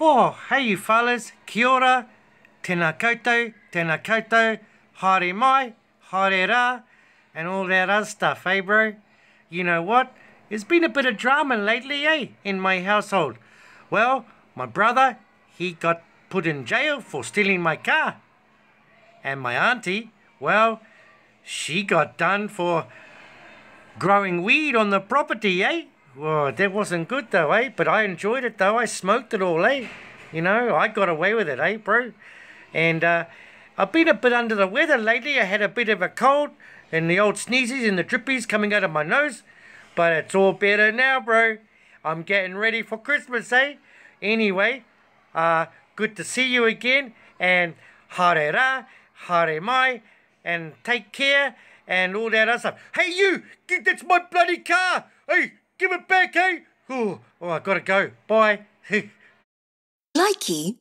Oh, hey you fellas, kia ora, tēnā koutou, tēnā koutou, haere mai, haere rā, and all that other stuff, eh bro? You know what? There's been a bit of drama lately, eh, in my household. Well, my brother, he got put in jail for stealing my car. And my auntie, well, she got done for growing weed on the property, eh? Well, that wasn't good though, eh? But I enjoyed it though. I smoked it all, eh? You know, I got away with it, eh, bro? And uh, I've been a bit under the weather lately. I had a bit of a cold and the old sneezes and the drippies coming out of my nose. But it's all better now, bro. I'm getting ready for Christmas, eh? Anyway, uh, good to see you again. And haere ra, haere mai, and take care and all that other stuff. Hey, you! That's my bloody car! Hey, give it back, hey! Oh, oh I gotta go. Bye. Likey